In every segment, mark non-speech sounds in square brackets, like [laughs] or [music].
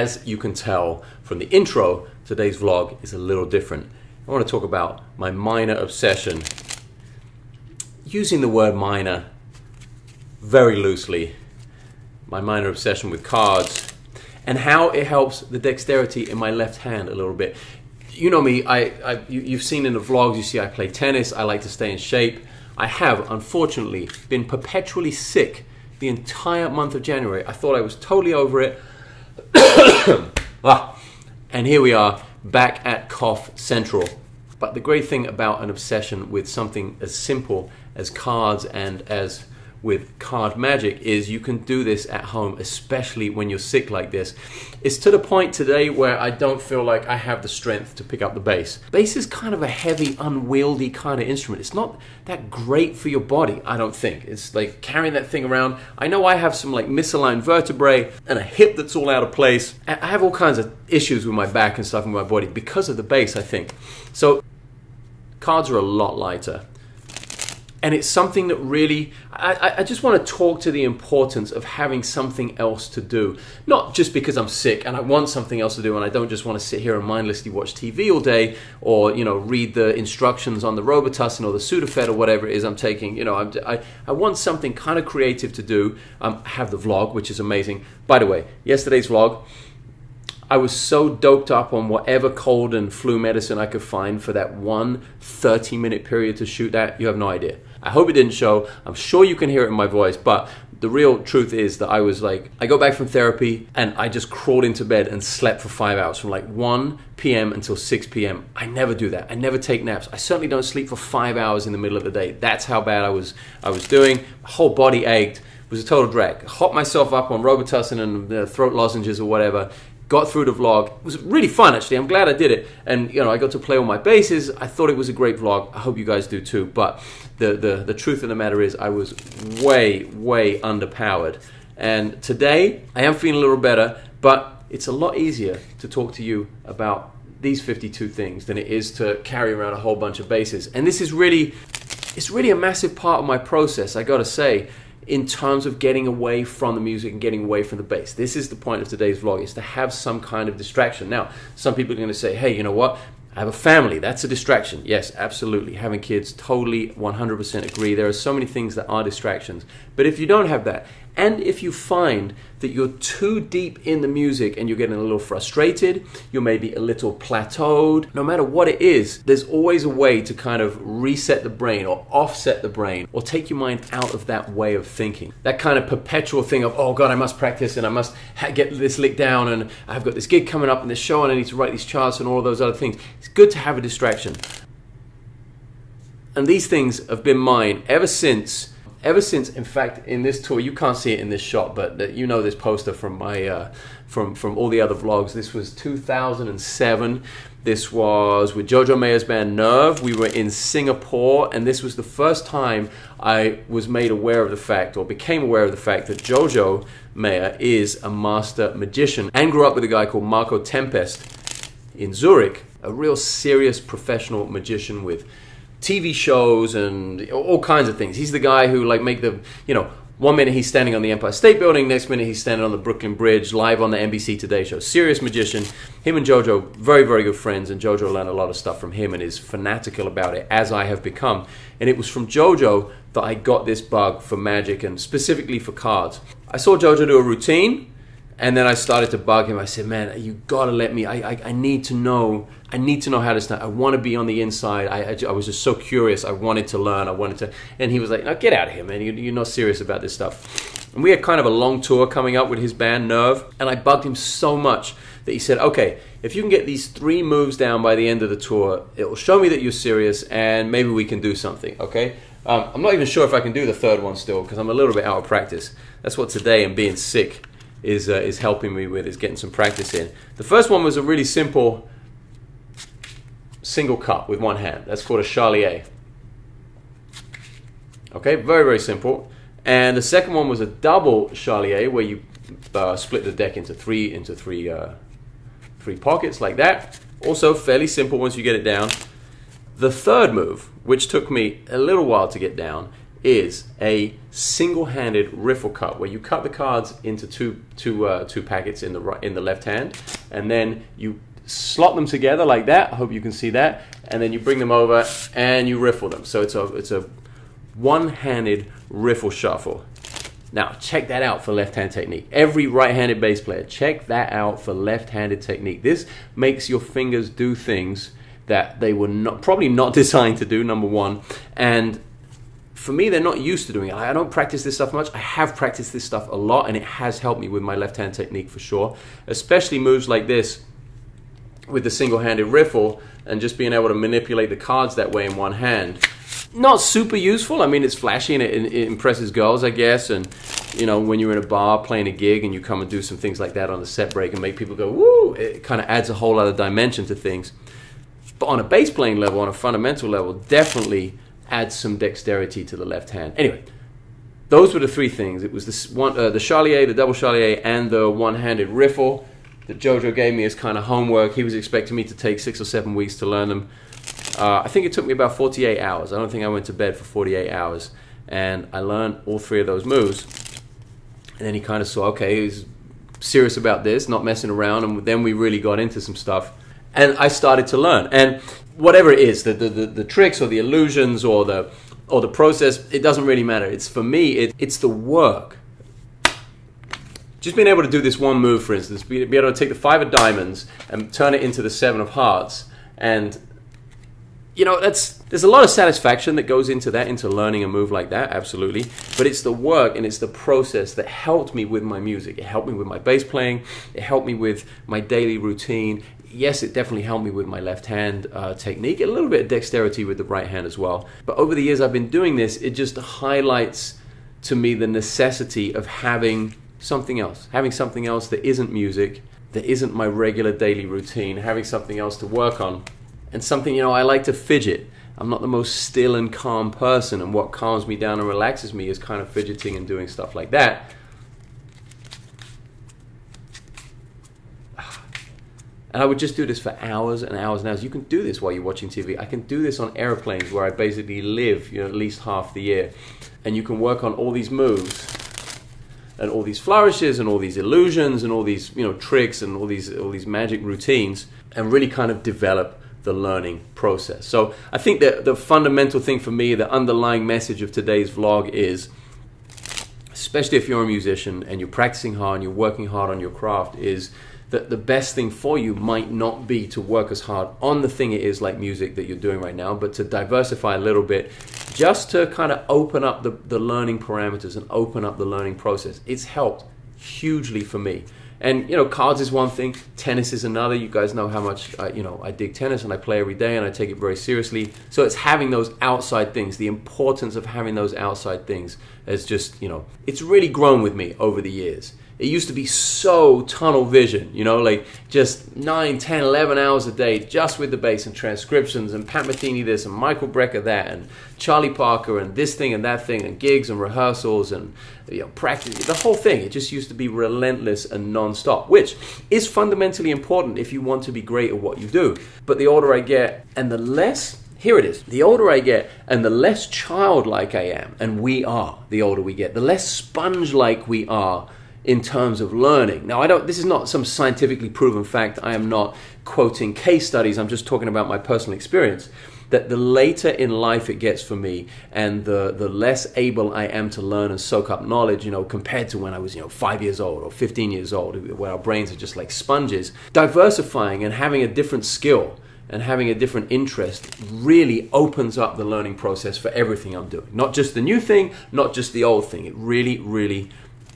As you can tell from the intro, today's vlog is a little different. I want to talk about my minor obsession. Using the word minor very loosely, my minor obsession with cards, and how it helps the dexterity in my left hand a little bit. You know me, I, I you, have seen in the vlogs, you see I play tennis, I like to stay in shape. I have, unfortunately, been perpetually sick the entire month of January. I thought I was totally over it. [coughs] ah, and here we are, back at Cough Central. But the great thing about an obsession with something as simple as cards and as with card magic is you can do this at home, especially when you're sick like this. It's to the point today where I don't feel like I have the strength to pick up the bass. Bass is kind of a heavy, unwieldy kind of instrument. It's not that great for your body, I don't think. It's like carrying that thing around. I know I have some like misaligned vertebrae and a hip that's all out of place. I have all kinds of issues with my back and stuff in my body because of the bass, I think. So cards are a lot lighter and it's something that really I, I, just want to talk to the importance of having something else to do. Not just because i'm sick and i want something else to do and i don't just want to sit here and mindlessly watch tv all day or you know read the instructions on the robitussin or the sudafed or whatever it is i'm taking. You know I'm, i i want something kind of creative to do. Um, I have the vlog which is amazing. By the way yesterday's vlog I was so doped up on whatever cold and flu medicine I could find for that one 30 minute period to shoot that, you have no idea. I hope it didn't show. I'm sure you can hear it in my voice, but the real truth is that I was like, I got back from therapy and I just crawled into bed and slept for five hours from like 1 p.m. until 6 p.m. I never do that. I never take naps. I certainly don't sleep for five hours in the middle of the day. That's how bad I was, I was doing. My whole body ached. It was a total drag. Hot myself up on Robitussin and throat lozenges or whatever got through the vlog. It was really fun actually. I'm glad I did it. And you know, I got to play all my basses. I thought it was a great vlog. I hope you guys do too. But the the, the truth of the matter is I was way, way underpowered. And today I am feeling a little better, but it's a lot easier to talk to you about these 52 things than it is to carry around a whole bunch of basses. And this is really it's really a massive part of my process, I gotta say in terms of getting away from the music and getting away from the bass. This is the point of today's vlog, is to have some kind of distraction. Now, some people are going to say, hey, you know what? I have a family. That's a distraction. Yes, absolutely. Having kids, totally 100% agree. There are so many things that are distractions. But if you don't have that, and if you find that you're too deep in the music and you're getting a little frustrated, you're maybe a little plateaued, no matter what it is, there's always a way to kind of reset the brain or offset the brain or take your mind out of that way of thinking. That kind of perpetual thing of, oh God, I must practice and I must get this lick down and I've got this gig coming up and this show and I need to write these charts and all those other things. It's good to have a distraction. And these things have been mine ever since ever since, in fact, in this tour, you can't see it in this shot, but you know this poster from my uh, from from all the other vlogs. This was 2007. This was with Jojo Mayer's band Nerve. We were in Singapore, and this was the first time I was made aware of the fact, or became aware of the fact, that Jojo Mayer is a master magician and grew up with a guy called Marco Tempest in Zurich, a real serious professional magician with TV shows and all kinds of things. He's the guy who like make the you know one minute he's standing on the Empire State Building, next minute he's standing on the Brooklyn Bridge, live on the NBC Today Show. Serious magician. Him and JoJo, very, very good friends, and JoJo learned a lot of stuff from him and is fanatical about it, as I have become. And it was from JoJo that I got this bug for magic and specifically for cards. I saw JoJo do a routine, and then I started to bug him. I said, "Man, you gotta let me. I, I, I need to know I need to know how to start. I want to be on the inside. I, I, I, was just so curious. I wanted to learn. I wanted to. And he was like, "No, get out of here, man. You, you're not serious about this stuff." And we had kind of a long tour coming up with his band Nerve, and I bugged him so much that he said, "Okay, if you can get these three moves down by the end of the tour, it will show me that you're serious, and maybe we can do something." Okay. Um, I'm not even sure if I can do the third one still because I'm a little bit out of practice. That's what today and being sick is uh, is helping me with is getting some practice in. The first one was a really simple single cut with one hand. That's called a charlier. Okay, very, very simple. And the second one was a double charlier where you uh, split the deck into three into three uh, three pockets like that. Also fairly simple once you get it down. The third move, which took me a little while to get down, is a single-handed riffle cut, where you cut the cards into two, two, uh, two packets in the right, in the left hand, and then you slot them together like that. I hope you can see that, and then you bring them over and you riffle them. So it's a it's a one-handed riffle shuffle. Now, check that out for left hand technique. Every right handed bass player, check that out for left handed technique. This makes your fingers do things that they were not, probably not [laughs] designed to do, number one. And for me, they're not used to doing it. I don't practice this stuff much. I have practiced this stuff a lot, and it has helped me with my left hand technique for sure. Especially moves like this with the single handed riffle and just being able to manipulate the cards that way in one hand not super useful. I mean, it's flashy and it, it, impresses girls, I guess. And you know, when you're in a bar playing a gig and you come and do some things like that on the set break and make people go woo, it kind of adds a whole other dimension to things. But on a bass playing level, on a fundamental level, definitely adds some dexterity to the left hand. Anyway, those were the three things. It was this one, uh, the Charlier, the double Charlier, and the one-handed riffle that Jojo gave me as kind of homework. He was expecting me to take six or seven weeks to learn them. Uh, I think it took me about 48 hours. I don't think I went to bed for 48 hours. And I learned all three of those moves. And then he kind of saw, okay, he's serious about this, not messing around. And then we really got into some stuff. And I started to learn. And whatever it is, the, the, the, the tricks or the illusions or the, or the process, it doesn't really matter. It's for me, it, it's the work. Just being able to do this one move, for instance, be, be able to take the five of diamonds and turn it into the seven of hearts and you know, that's there's a lot of satisfaction that goes into that, into learning a move like that, absolutely. But it's the work and it's the process that helped me with my music. It helped me with my bass playing. It helped me with my daily routine. Yes, it definitely helped me with my left hand uh, technique, a little bit of dexterity with the right hand as well. But over the years I've been doing this, it just highlights to me the necessity of having something else, having something else that isn't music, that isn't my regular daily routine, having something else to work on and something, you know, I like to fidget. I'm not the most still and calm person, and what calms me down and relaxes me is kind of fidgeting and doing stuff like that. And I would just do this for hours and hours and hours. You can do this while you're watching TV. I can do this on airplanes where I basically live, you know, at least half the year. And you can work on all these moves and all these flourishes and all these illusions and all these, you know, tricks and all these all these magic routines and really kind of develop the learning process. So I think that the fundamental thing for me, the underlying message of today's vlog is, especially if you're a musician and you're practicing hard and you're working hard on your craft, is that the best thing for you might not be to work as hard on the thing it is like music that you're doing right now, but to diversify a little bit just to kind of open up the, the learning parameters and open up the learning process. It's helped hugely for me. And you know, cards is one thing, tennis is another. You guys know how much uh, you know I dig tennis and I play every day and I take it very seriously. So it's having those outside things, the importance of having those outside things has just you know, it's really grown with me over the years. It used to be so tunnel vision, you know, like just 9, 10, 11 hours a day just with the bass and transcriptions and Pat Metheny this and Michael Brecker that and Charlie Parker and this thing and that thing and gigs and rehearsals and you know, practice, the whole thing. It just used to be relentless and non-stop, which is fundamentally important if you want to be great at what you do. But the older I get and the less here it is. The older I get and the less childlike I am, and we are the older we get, the less sponge like we are in terms of learning. Now, I don't. This is not some scientifically proven fact. I am not quoting case studies. I'm just talking about my personal experience. That the later in life it gets for me, and the the less able I am to learn and soak up knowledge, you know, compared to when I was, you know, five years old or 15 years old, where our brains are just like sponges. Diversifying and having a different skill and having a different interest really opens up the learning process for everything I'm doing. Not just the new thing, not just the old thing. It really, really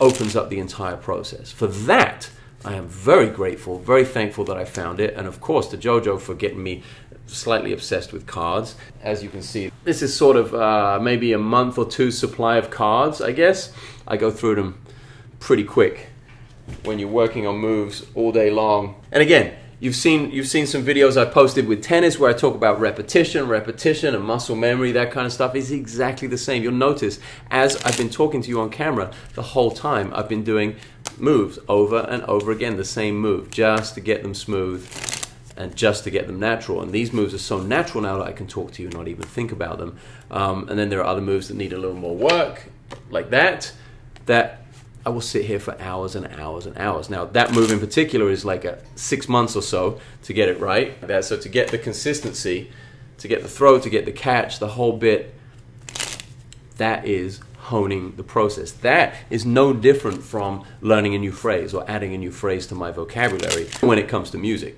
opens up the entire process. For that, I am very grateful, very thankful that I found it, and of course to Jojo for getting me slightly obsessed with cards. As you can see, this is sort of uh, maybe a month or two supply of cards, I guess. I go through them pretty quick when you're working on moves all day long. And again, You've seen you've seen some videos I posted with tennis where I talk about repetition, repetition, and muscle memory. That kind of stuff is exactly the same. You'll notice as I've been talking to you on camera the whole time, I've been doing moves over and over again, the same move, just to get them smooth and just to get them natural. And these moves are so natural now that I can talk to you and not even think about them. Um, and then there are other moves that need a little more work, like that, that I will sit here for hours and hours and hours. Now, that move in particular is like a six months or so to get it right. So to get the consistency, to get the throw, to get the catch, the whole bit, that is honing the process. That is no different from learning a new phrase or adding a new phrase to my vocabulary when it comes to music.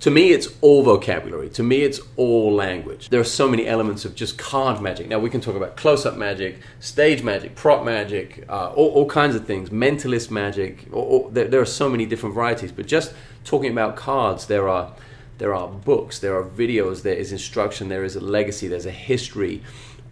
To me, it's all vocabulary. To me, it's all language. There are so many elements of just card magic. Now, we can talk about close up magic, stage magic, prop magic, uh, all, all, kinds of things, mentalist magic. There, there are so many different varieties. But just talking about cards, there are there are books, there are videos, there is instruction, there is a legacy, there's a history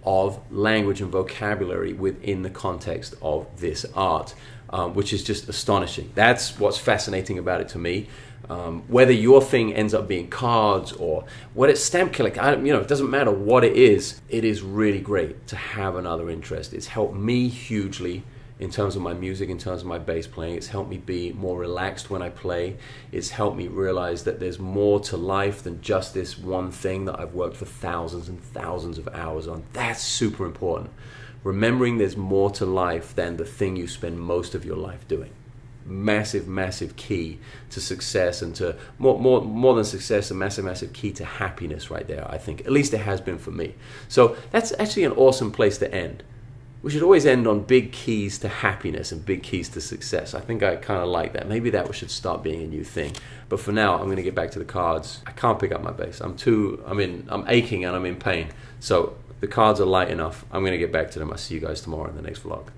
of language and vocabulary within the context of this art, um, which is just astonishing. That's what's fascinating about it to me. Um, whether your thing ends up being cards or what it's stamp collecting, I, you know, it doesn't matter what it is. It is really great to have another interest. It's helped me hugely in terms of my music, in terms of my bass playing. It's helped me be more relaxed when I play. It's helped me realize that there's more to life than just this one thing that I've worked for thousands and thousands of hours on. That's super important. Remembering there's more to life than the thing you spend most of your life doing. Massive, massive key to success and to more, more, more than success, a massive, massive key to happiness right there, I think. At least it has been for me. So that's actually an awesome place to end we should always end on big keys to happiness and big keys to success. I think I kind of like that. Maybe that should start being a new thing. But for now, I'm going to get back to the cards. I can't pick up my bass. I'm too. I'm in. I'm aching and I'm in pain. So the cards are light enough. I'm going to get back to them. I'll see you guys tomorrow in the next vlog.